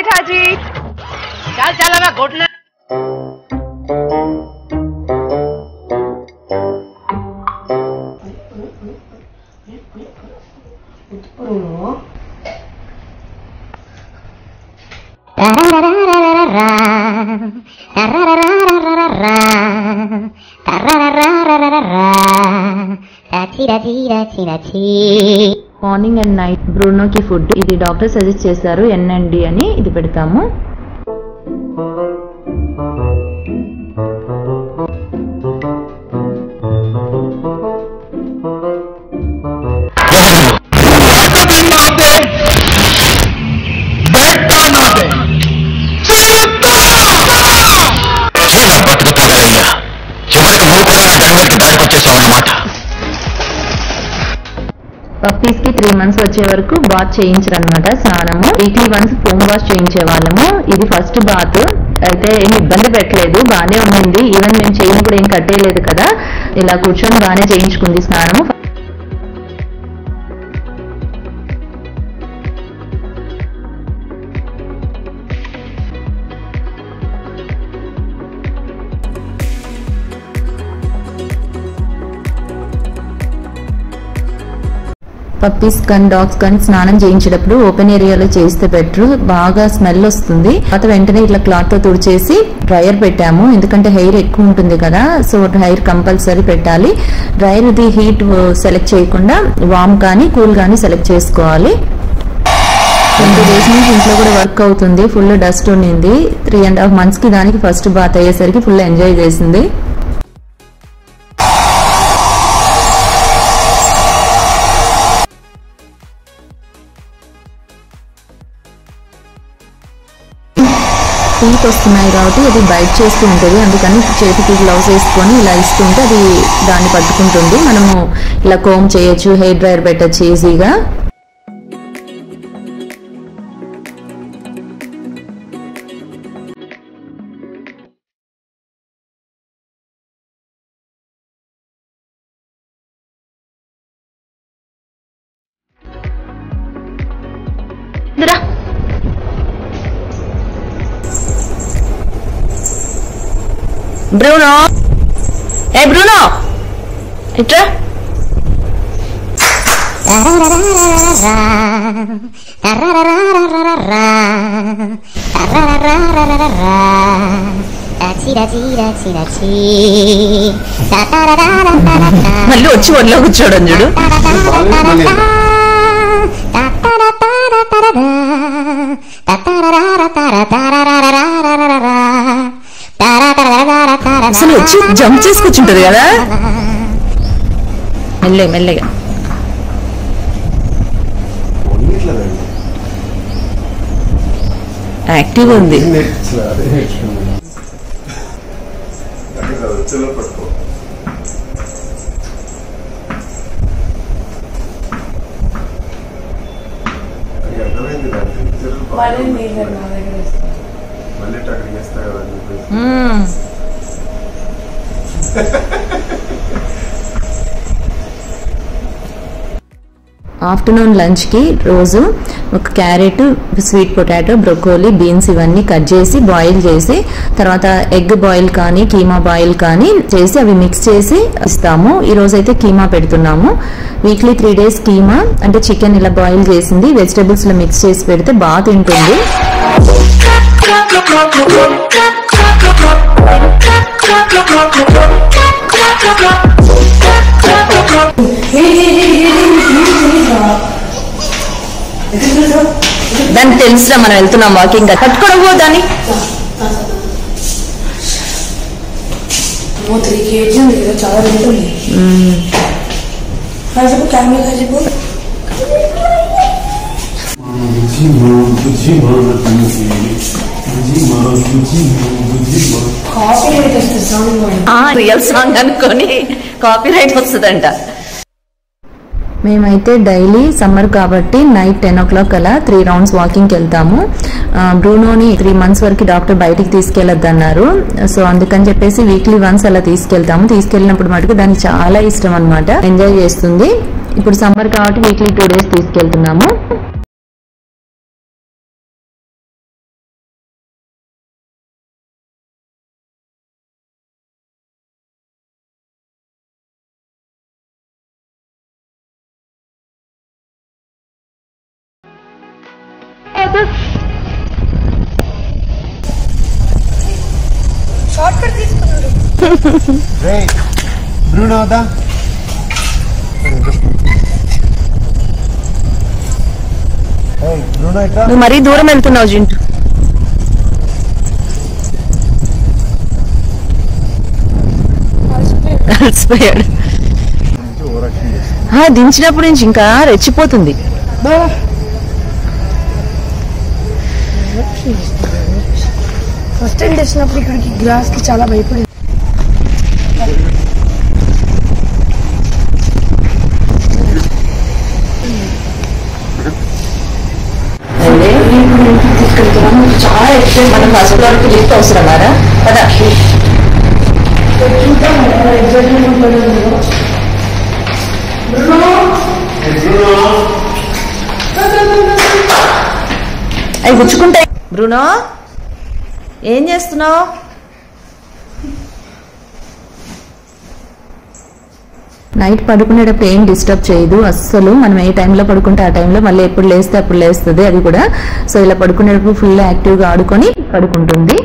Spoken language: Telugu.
जेठाजी चल चल अब घुटना మార్నింగ్ అండ్ నైట్ బ్రూనోకి ఫుడ్ ఇది డాక్టర్ సజెస్ట్ చేశారు ఎన్ఎండి అని. ఇది పెడతాము. పప్పీస్కి త్రీ మంత్స్ వచ్చే వరకు బాత్ చేయించరు స్నానము వీక్లీ వన్స్ ఫోమ్ వాష్ చేయించే వాళ్ళము ఇది ఫస్ట్ బాత్ అయితే ఏం ఇబ్బంది పెట్టలేదు బాగానే ఉండింది. ఈవెన్ మేము చేయని కూడా ఏం కట్టేయలేదు కదా. ఇలా కూర్చొని బాగానే చేయించుకుంది స్నానము పప్పీస్ కానీ డాగ్స్ కానీ స్నానం చేయించేటప్పుడు ఓపెన్ ఏరియాలో చేస్తే బెటర్ బాగా స్మెల్ వస్తుంది. తర్వాత వెంటనే ఇట్లా క్లాత్తో తుడిచేసి డ్రైయర్ పెట్టాము. ఎందుకంటే హెయిర్ ఎక్కువ ఉంటుంది కదా సో హెయిర్ కంపల్సరీ పెట్టాలి. Dryer the heat select uh, చేయకుండా వామ్ కానీ కూల్ కానీ సెలెక్ట్ చేసుకోవాలి. ట్వంటీ డేస్ నుంచి ఇంట్లో కూడా వర్క్ అవుతుంది. ఫుల్ డస్ట్ ఉండింది. త్రీ అండ్ హాఫ్ మంత్స్కి దానికి ఫస్ట్ బాత్ అయ్యేసరికి ఫుల్ ఎంజాయ్ చేసింది. టీత్ వస్తున్నాయి కాబట్టి అది బైట్ చేస్తూ ఉంటుంది. అందుకని చేతికి గ్లౌస్ వేసుకొని ఇలా ఇస్తుంటే అది దాన్ని పట్టుకుంటుంది. మనము ఇలా కోమ్ చేయొచ్చు హెయిర్ డ్రైయర్ పెట్టచ్చు ఈజీగా ఇందిరా బ్రూనో ఏ బ్రూనో ఇట్రా మళ్ళీ వచ్చి ఒళ్ళో కూర్చోవడం చూడు అసలు వచ్చి జంప్ చేసి కూర్చుంటది కదా? మెల్లగా మెల్లగా. యాక్టివ్ ఉంది. మళ్ళీ అక్కడికి వేస్తా కదా అని చెప్పేసి మ్మ్. ఆఫ్టర్నూన్ లంచ్కి రోజు ఒక carrot sweet potato broccoli beans ఇవన్నీ కట్ చేసి బాయిల్ చేసి తర్వాత ఎగ్ బాయిల్ కానీ కీమా బాయిల్ కానీ చేసి అవి మిక్స్ చేసి ఇస్తాము. ఈ రోజు అయితే కీమా పెడుతున్నాము. వీక్లీ త్రీ డేస్ కీమా అంటే చికెన్ ఇలా బాయిల్ చేసింది వెజిటబుల్స్లో మిక్స్ చేసి పెడితే బాగా తింటుంది. దానికి తెలుసురా మనం వెళ్తున్నాం వాకింగ్ కట్టుకోవడం పో దాన్ని. త్రీ కేజీ ఉంది. కదా చాలా రియల్ సాంగ్ అనుకొని కాపీ రైట్ వస్తుందంట. మేమైతే డైలీ సమ్మర్ కాబట్టి నైట్ టెన్ ఓ క్లాక్ అలా త్రీ రౌండ్స్ వాకింగ్కి వెళ్తాము. బ్రూనోని త్రీ మంత్స్ వరకు డాక్టర్ బయటికి తీసుకెళ్ళొద్దన్నారు. సో అందుకని చెప్పేసి వీక్లీ వన్స్ అలా తీసుకెళ్తాము. తీసుకెళ్ళినప్పుడు మటుకు దానికి చాలా ఇష్టం అనమాట ఎంజాయ్ చేస్తుంది. ఇప్పుడు సమ్మర్ కాబట్టి వీక్లీ టూ డేస్ తీసుకెళ్తున్నాము. షార్ట్ కట్ తీసుకున్నాడు. రే నువ్వు మరీ దూరం వెళ్తున్నావు జింటు. అలసిపోయాడు. దించినప్పటి నుంచి ఇంకా రెచ్చిపోతుంది. ఫస్ట్ టైం తెచ్చినప్పుడు ఇక్కడికి గ్లాస్కి చాలా భయపడింది చాలా ఎక్కువ మనం ఫస్ట్ ఫ్లోర్కి లిఫ్ట్ అవసరమారా కదా అవి గుచ్చుకుంటాయి. బ్రునో ఏం చేస్తున్నావు? నైట్ పడుకునేటప్పుడు ఏం డిస్టర్బ్ చేయదు. అస్సలు మనం ఏ టైంలో పడుకుంటే ఆ టైంలో మళ్ళీ ఎప్పుడు లేస్తే అప్పుడు లేస్తుంది అది కూడా. సో ఇలా పడుకునేటప్పుడు ఫుల్ యాక్టివ్గా ఆడుకొని పడుకుంటుంది.